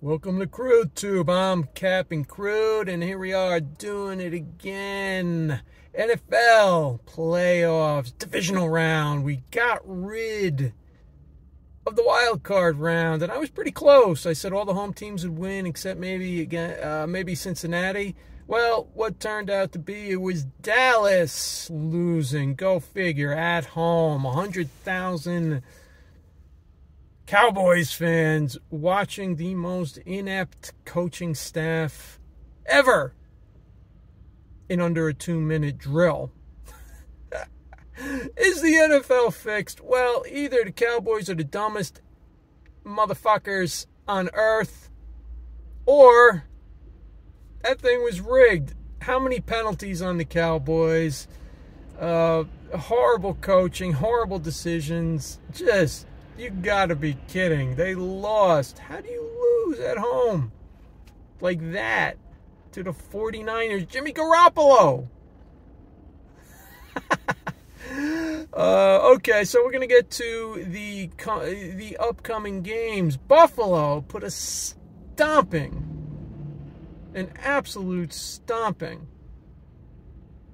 Welcome to Krüde Tube. I'm Captain Crude, and here we are doing it again. NFL playoffs, divisional round. We got rid of the wild card round, and I was pretty close. I said all the home teams would win, except maybe again, uh, maybe Cincinnati. Well, what turned out to be it was Dallas losing. Go figure. At home, hundred thousand Cowboys fans watching the most inept coaching staff ever in under a two minute drill. Is the NFL fixed? Well, either the Cowboys are the dumbest motherfuckers on earth, or that thing was rigged. How many penalties on the Cowboys? Uh, horrible coaching, horrible decisions. Just you gotta be kidding. They lost. How do you lose at home? Like that to the 49ers. Jimmy Garoppolo. uh, okay, so we're gonna get to the the upcoming games. Buffalo put a stomping, an absolute stomping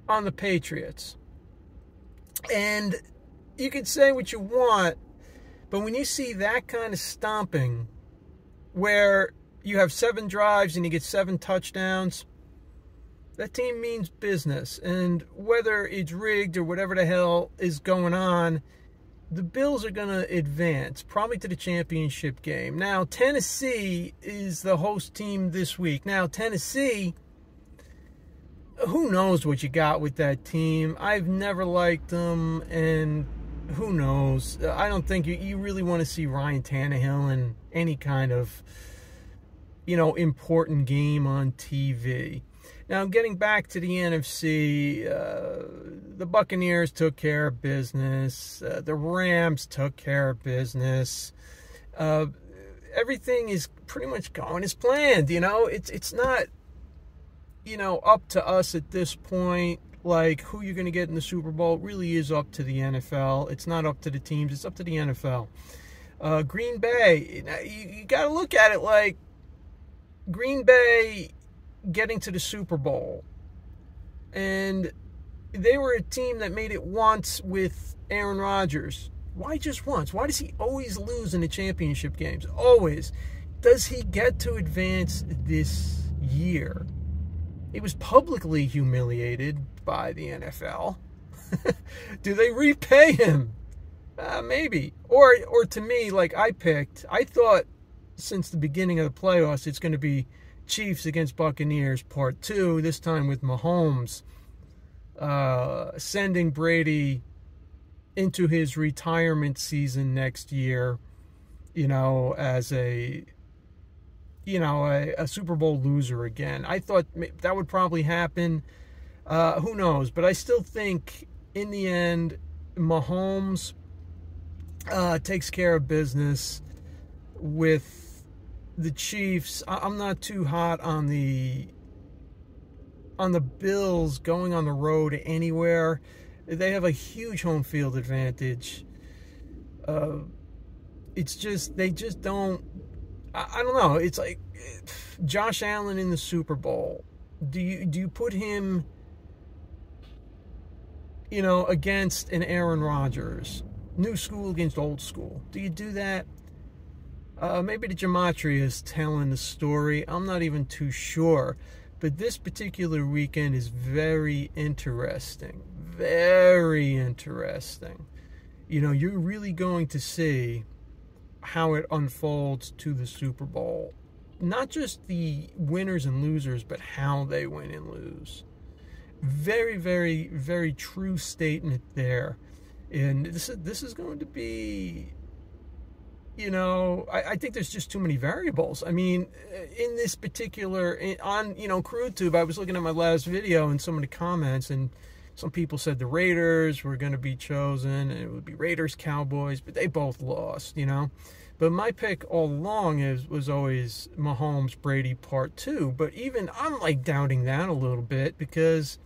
on the Patriots. And you can say what you want but when you see that kind of stomping, where you have seven drives and you get seven touchdowns, that team means business. And whether it's rigged or whatever the hell is going on, the Bills are going to advance, probably to the championship game. Now, Tennessee is the host team this week. Now, Tennessee, who knows what you got with that team? I've never liked them, and who knows? I don't think you, you really want to see Ryan Tannehill in any kind of, you know, important game on TV. Now, getting back to the NFC, uh, the Buccaneers took care of business. Uh, the Rams took care of business. Uh, everything is pretty much going as planned. You know, it's it's not, you know, up to us at this point like who you're going to get in the Super Bowl really is up to the NFL. It's not up to the teams, it's up to the NFL. Uh, Green Bay, you, you got to look at it like Green Bay getting to the Super Bowl. And they were a team that made it once with Aaron Rodgers. Why just once? Why does he always lose in the championship games? Always. Does he get to advance this year? He was publicly humiliated by the NFL. Do they repay him? Uh, maybe. Or, or to me, like I picked, I thought since the beginning of the playoffs, it's going to be Chiefs against Buccaneers part two, this time with Mahomes uh, sending Brady into his retirement season next year, you know, as a you know, a, a, Super Bowl loser again. I thought that would probably happen. Uh, who knows? But I still think in the end, Mahomes uh, takes care of business with the Chiefs. I'm not too hot on the on the Bills going on the road anywhere. They have a huge home field advantage. Uh, it's just they just don't I, I don't know. It's like Josh Allen in the Super Bowl. Do you do you put him, you know, against an Aaron Rodgers? New school against old school. Do you do that? Uh, maybe the gematria is telling the story. I'm not even too sure. But this particular weekend is very interesting. Very interesting. You know, you're really going to see how it unfolds to the Super Bowl. Not just the winners and losers, but how they win and lose. Very, very, very true statement there. And this is this is going to be you know, I, I, think there's just too many variables. I mean, uh, in this particular, on, you know, Tube, I was looking at my last video and some of the comments, and some people said the Raiders were going to be chosen, and it would be Raiders Cowboys, but they both lost, you know. But my pick all along is was always Mahomes Brady part two. But even I'm like doubting that a little bit because,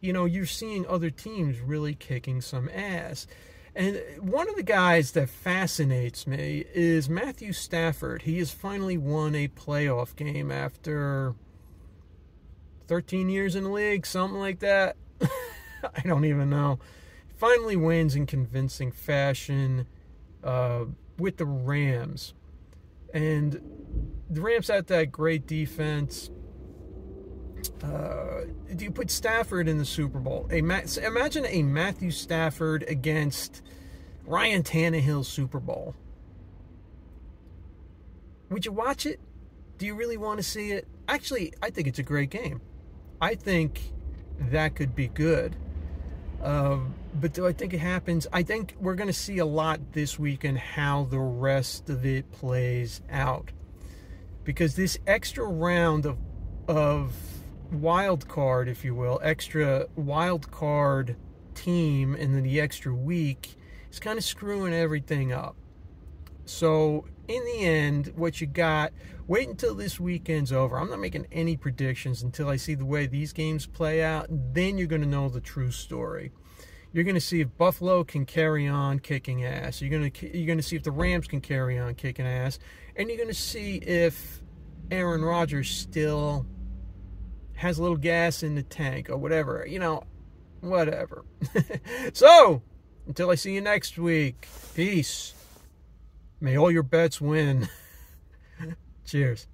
you know, you're seeing other teams really kicking some ass. And one of the guys that fascinates me is Matthew Stafford. He has finally won a playoff game after 13 years in the league, something like that. I don't even know. Finally wins in convincing fashion uh, with the Rams. And the Rams had that great defense. Uh, do you put Stafford in the Super Bowl? A imagine a Matthew Stafford against Ryan Tannehill Super Bowl. Would you watch it? Do you really want to see it? Actually, I think it's a great game. I think that could be good. Uh, but do I think it happens? I think we're going to see a lot this week and how the rest of it plays out. Because this extra round of of wild card, if you will, extra wild card team and then the extra week is kind of screwing everything up. So in the end, what you got, wait until this weekend's over. I'm not making any predictions until I see the way these games play out. Then you're going to know the true story. You're going to see if Buffalo can carry on kicking ass. You're going to you're going to see if the Rams can carry on kicking ass, and you're going to see if Aaron Rodgers still has a little gas in the tank or whatever. You know, whatever. so, until I see you next week, peace. May all your bets win. Cheers.